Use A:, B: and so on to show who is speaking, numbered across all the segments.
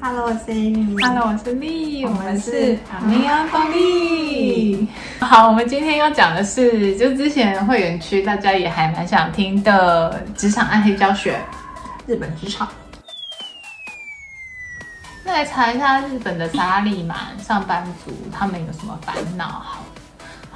A: Hello，我是 Amy。
B: Hello，我是丽，我
A: 我们
B: 们
A: 是
B: 是阿明安动力。好，我们今天要讲的是，就之前会员区大家也还蛮想听的职场暗黑教学。
A: 日本职场。
B: 那来查一下日本的沙利马上班族他们有什么烦恼？好，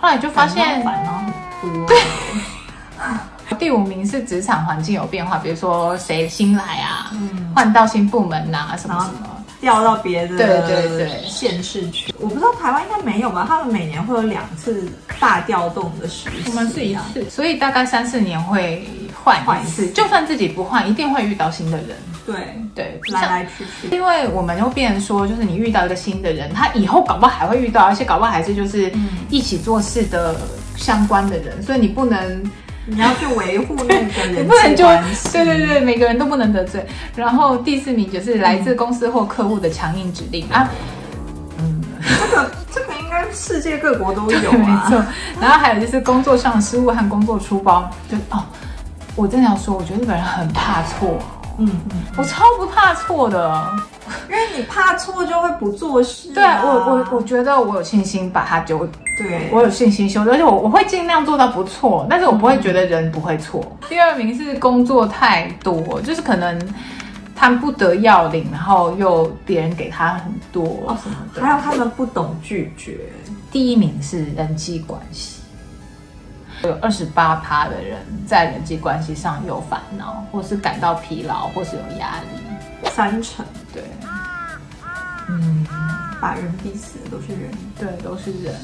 B: 后来就发现
A: 烦恼很多。
B: 第五名是职场环境有变化，比如说谁新来啊，
A: 嗯
B: 换到新部门呐、什么什么。
A: 调到别的
B: 对对对
A: 县市去，我不知道台湾应该没有吧？他们每年会有两次大调动的实习，
B: 我们是一次，所以大概三四年会换一次，
A: 换一次
B: 就算自己不换，一定会遇到新的人。
A: 对，
B: 对，
A: 来来去去。
B: 因为我们又变成说，就是你遇到一个新的人，他以后搞不好还会遇到，而且搞不好还是就是一起做事的相关的人，所以你不能，
A: 你要去维护那个
B: 你
A: 人
B: 不能就。对对对，每个人都不能得罪。然后第四名就是来自公司或客户的强硬指令、啊，嗯
A: 这个这个应该世界各国都有
B: 没
A: 啊。
B: 错。然后还有就是工作上的失误和工作出包，就哦，我真的要说，我觉得日本人很怕错，
A: 嗯嗯，
B: 我超不怕错的。
A: 因为你怕错就会不做事、啊。
B: 对啊，我我我觉得我有信心把它纠
A: 对，
B: 我有信心修，而且我我会尽量做到不错，但是我不会觉得人不会错。第二名是工作太多，就是可能他不得要领，然后又别人给他很多什么的。
A: 还有他们不懂拒绝。
B: 第一名是人际关系，有二十八趴的人在人际关系上有烦恼，或是感到疲劳，或是有压力。
A: 三成
B: 对，嗯，
A: 把人逼死的都是人。
B: 对，都是人。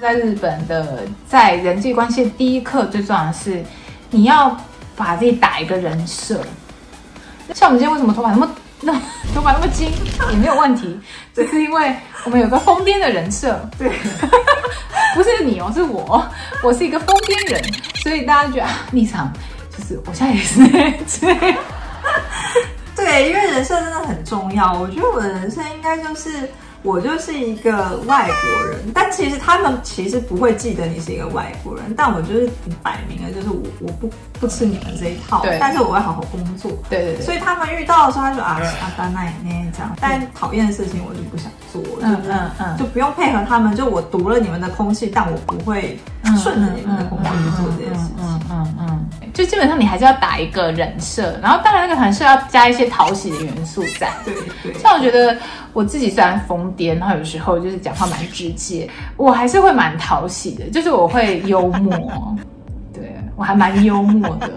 B: 在日本的，在人际关系的第一课最重要的是，你要把自己打一个人设。像我们今天为什么头发那么 那么头发那么金也没有问题，只是因为我们有个疯癫的人设，
A: 对，
B: 不是你哦，是我，我是一个疯癫人，所以大家觉得啊立场就是我现在也是这 样。
A: 对，因为人设真的很重要。我觉得我的人设应该就是我就是一个外国人，但其实他们其实不会记得你是一个外国人，但我就是很摆明了，就是我我不不吃你们这一套
B: 对，
A: 但是我会好好工作。
B: 对对对，
A: 所以他们遇到的时候，他说啊啊丹那那这样，但讨厌的事情我就不想做，
B: 嗯
A: 就是
B: 嗯嗯
A: 就不用配合他们，就我读了你们的空气，但我不会顺着你们的空气去做这件事情。
B: 嗯嗯嗯，就基本上你还是要打一个人设，然后当然那个人设要加一些讨喜的元素在。
A: 对对，
B: 像我觉得我自己虽然疯癫，然后有时候就是讲话蛮直接，我还是会蛮讨喜的，就是我会幽默，对我还蛮幽默的。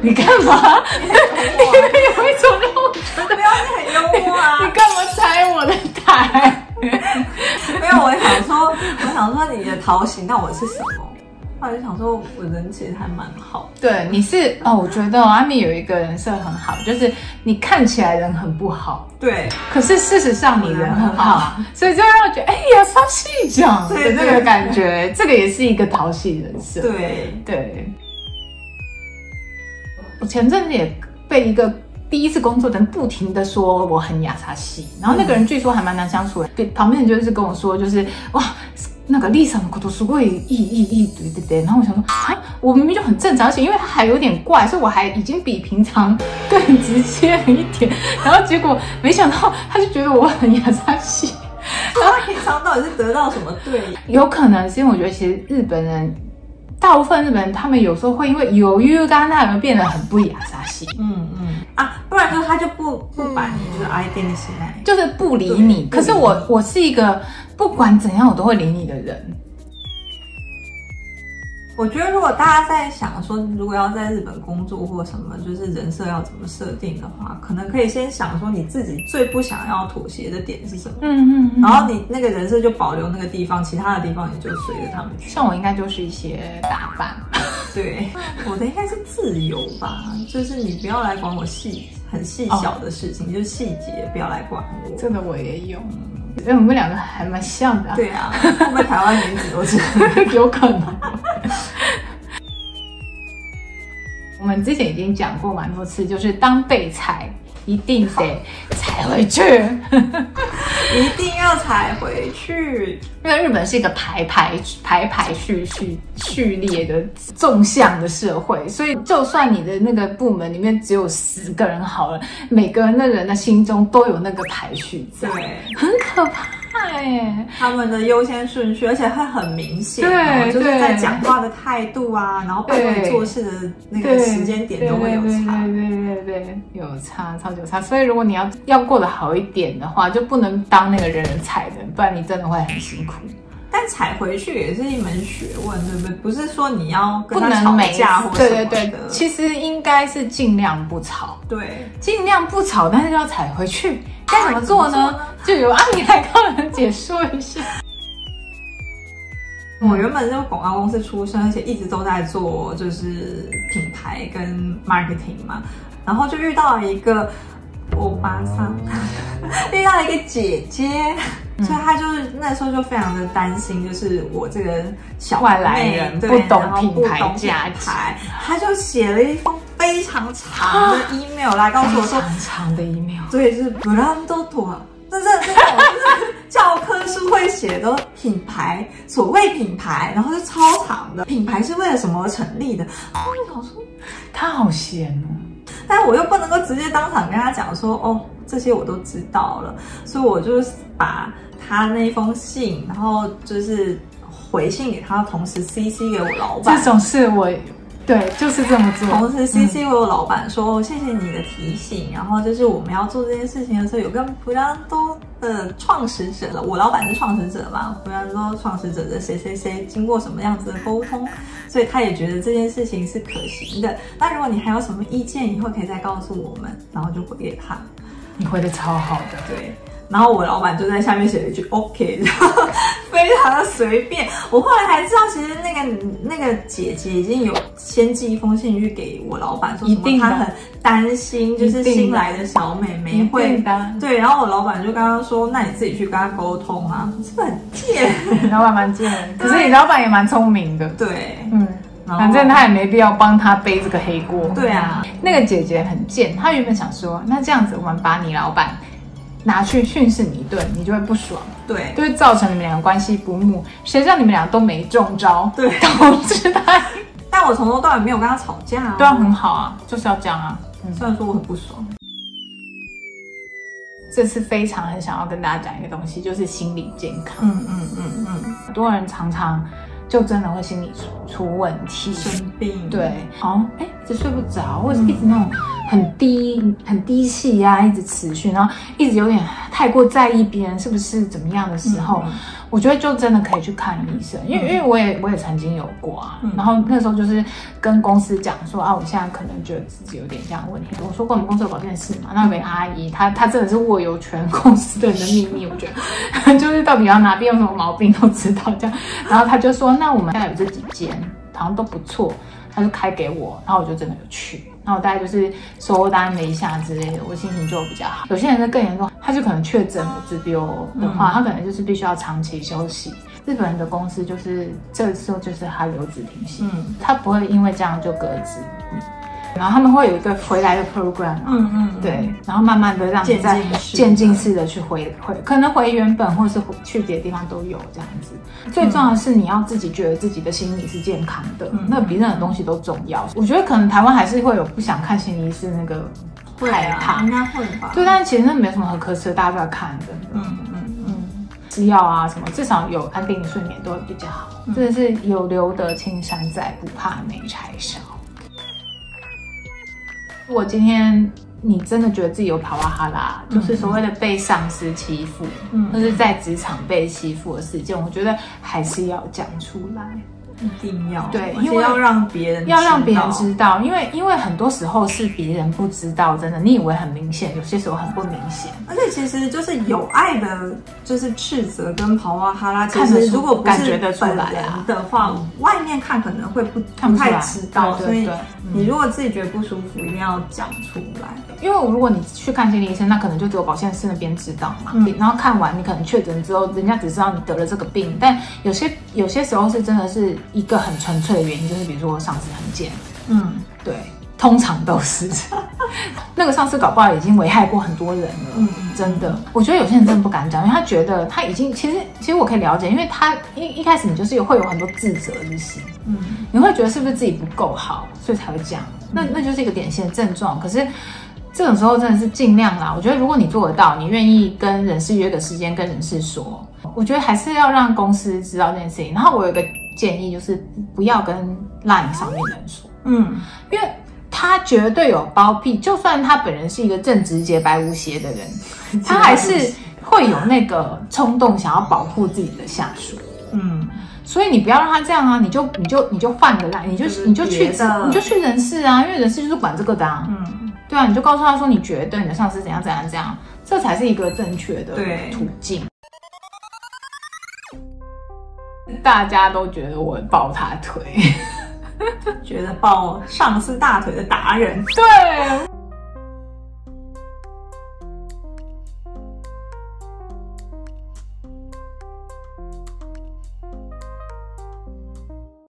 B: 你干嘛？你有一种让我觉得
A: 不要你很幽默啊！
B: 你干嘛拆我的台？
A: 没有，我想说，我想说你的讨喜，那我是什么？后来就想说，我人其实还蛮好。
B: 对，你是哦，我觉得阿米有一个人设很好，就是你看起来人很不好，
A: 对
B: 可是事实上你人很好，所以就让我觉得哎呀，杀气讲的
A: 对
B: 那个感觉，这个也是一个讨喜人设。
A: 对，
B: 对，我前阵子也被一个第一次工作的人不停的说我很雅萨西，然后那个人据说还蛮难相处的，对旁边人就是跟我说，就是哇。那个 Lisa 的ことすごいいいいいいい对对对，然后我想说啊，我明明就很正常，而且因为他还有点怪，所以我还已经比平常更直接了一点，然后结果没想到他就觉得我很雅萨西，
A: 他平常到底是得到什么对？
B: 有可能是因为我觉得其实日本人， 大部分日本人他们有时候会因为有优干那而变得很不雅萨西，
A: 嗯嗯啊，不然说他就不不把你就是 identity 来。
B: 就是不理你。可是我我是一个不管怎样我都会理你的人。
A: 我觉得如果大家在想说，如果要在日本工作或什么，就是人设要怎么设定的话，可能可以先想说你自己最不想要妥协的点是什么，
B: 嗯嗯
A: 然后你那个人设就保留那个地方，其他的地方你就随着他们去。
B: 像我应该就是一些打扮，
A: 对，我的应该是自由吧，就是你不要来管我细很细小的事情，就是细节不要来管我。
B: 这个我也有。因为我们两个还蛮像的、啊，
A: 对啊，会不会台湾女子都是？
B: 有可能。我们之前已经讲过蛮多次，就是当被踩，一定得踩回去。
A: 一定要踩回去。
B: 因为日本是一个排排排排序序序列的纵向的社会，所以就算你的那个部门里面只有十个人好了，每个人的人的心中都有那个排序在，很可怕哎。
A: 他们的优先顺序，而且会很明显哦，
B: 对
A: 就是在讲话的态度啊，然后拜托你做事的那个时间点都会有差。
B: 对对对对对，有差，超级有差。所以如果你要要过得好一点的话，就不能当那个人人踩人，不然你真的会很辛苦。
A: 但踩回去也是一门学问，对不对？不是说你要跟
B: 不
A: 他吵架或
B: 对
A: 什么的。
B: 对对，其实应该是尽量不吵。
A: 对
B: 尽量不吵，但是要踩回去，该怎么做呢？
A: 怎么做呢
B: 就由阿米来跟我们解说一下。
A: 我原本是广告公司出身，而且一直都在做就是品牌跟 marketing 嘛，然后就遇到了一个欧巴桑，遇到了一个姐姐，
B: 嗯。
A: 所以他就是那时候就非常的担心，就是我这个小
B: 外来人
A: 对
B: 不懂品牌
A: 牌，他就写了一封非常长的 email 来告诉我说，
B: 长长的 email，
A: 对，就是 brand tour，这这这种就是教科书会写的品牌，所谓品牌，然后是超长的，品牌是为了什么而成立的？我就想说，
B: 他好闲哦。
A: 但我又不能够直接当场跟他讲说，哦，这些我都知道了，所以我就是把他那一封信，然后就是回信给他，同时 CC 给我老板
B: 这。种事我，对，就是这么做。
A: 同时 CC 我老板说、谢谢你的提醒，然后就是我们要做这件事情的时候，有跟普拉多的创始者了，我老板是创始者嘛，普拉多创始者的谁谁谁经过什么样子的沟通，所以他也觉得这件事情是可行的。那如果你还有什么意见，以后可以再告诉我们，然后就回给他。
B: 你回的超好的，
A: 对，然后我老板就在下面写了一句 OK，然 后非常的随便。我后来才知道，其实那个那个姐姐已经有先寄一封信去给我老板，说什
B: 一定的。
A: 么她很担心，就是新来的小妹妹
B: 一
A: 会。对，然后我老板就刚刚说，那你自己去跟她沟通啊，是不是很贱？
B: 老板蛮贱，可是你老板也蛮聪明的。
A: 对，
B: 嗯，反正他也没必要帮他背这个黑锅。
A: 对啊，
B: 那个姐姐很贱，她原本想说，那这样子我们把你老板拿去训斥你一顿，你就会不爽，
A: 对
B: 就会造成你们两个关系不睦。谁知道你们俩都没中招，
A: 对
B: 导致他
A: 但我从头到尾没有跟他吵架啊，
B: 对啊很好啊，就是要这样啊。嗯，
A: 虽然说我很不爽，
B: 这次非常很想要跟大家讲一个东西，就是心理健康。
A: 嗯嗯嗯嗯，
B: 很多人常常就真的会心理出出问题，
A: 生病，
B: 对，哦，哎，一直睡不着，或者是一直那种很低、很低气压，一直持续，然后一直有点太过在意别人是不是怎么样的时候，
A: 嗯
B: 我觉得就真的可以去看医生，因为、因为我也我也曾经有过啊，
A: 嗯。
B: 然后那时候就是跟公司讲说啊，我现在可能觉得自己有点这样的问题，我说过我们公司有保健室嘛，那位阿姨，她她真的是握有全公司的人的秘密，我觉得 就是到底要哪边有什么毛病都知道这样，然后她就说，那我们现在有这几间好像都不错，她就开给我，然后我就真的有去。然后我大概就是收单了一下之类的，我心情就比较好。有些人是更严重，他就可能确诊了自闭的话，他可能就是必须要长期休息。日本人的公司就是这时候就是他留职停薪，
A: 嗯
B: 他不会因为这样就革职。然后他们会有一个回来的 program，啊
A: 嗯嗯，
B: 对，然后慢慢的让在渐进式的去回回，可能回原本或是回去别的地方都有这样子。最重要的是你要自己觉得自己的心理是健康的，
A: 嗯
B: 那比任何东西都重要。我觉得可能台湾还是会有不想看心理医师那个
A: 会
B: 害怕
A: 啊，，应该会吧？
B: 对，但其实那没什么很可耻的，大家都在看的。
A: 嗯嗯嗯，
B: 吃药啊什么，至少有安定的睡眠都会比较好。
A: 嗯
B: 真的是有留得青山在，不怕没柴烧。如果今天你真的觉得自己有跑哇哈啦，就是所谓的被上司欺负，
A: 嗯。
B: 或是在职场被欺负的事件，我觉得还是要讲出来。
A: 一定要
B: 对因为
A: 要让别人
B: 要让别人
A: 知
B: 知道，因为因为很多时候是别人不知道，真的，你以为很明显，有些时候很不明显。
A: 而且其实就是有爱的，就是斥责跟跑哇哈拉，其实如果不
B: 感觉
A: 是
B: 得出来啊。
A: 本人的话，外面看可能会不太知道，所以
B: 对对。对嗯
A: 你如果自己觉得不舒服，一定要讲出来。
B: 因为如果你去看心理医生，那可能就只有保健师那边知道嘛。
A: 嗯。
B: 然后看完你可能确诊之后，人家只知道你得了这个病，但有些有些时候是真的是一个很纯粹的原因，就是比如说嗓子很尖，
A: 嗯，
B: 对，通常都是 那个上司搞不好已经危害过很多人了，
A: 嗯
B: 真的。我觉得有些人真的不敢讲，因为他觉得他已经其实其实我可以了解，因为他一一开始你就是有会有很多自责之心，
A: 嗯
B: 你会觉得是不是自己不够好，所以才会这样，那那就是一个典型的症状。可是这种时候真的是尽量啦，我觉得如果你做得到，你愿意跟人事约个时间跟人事说，我觉得还是要让公司知道这件事情。然后我有一个建议就是不要跟 LINE 上面的人说。
A: 嗯，
B: 因为他绝对有包庇，就算他本人是一个正直洁白无邪的人，他还是会有那个冲动想要保护自己的下属。
A: 嗯
B: 所以你不要让他这样啊，你就你就你就换个来，你就
A: 就是
B: 你就去你就去人事啊，因为人事就是管这个的啊。
A: 嗯，
B: 对啊，你就告诉他说你觉得你的上司怎样怎样怎样，这才是一个正确的途径。大家都觉得我抱他腿，
A: 觉得抱上司大腿的达人，
B: 对，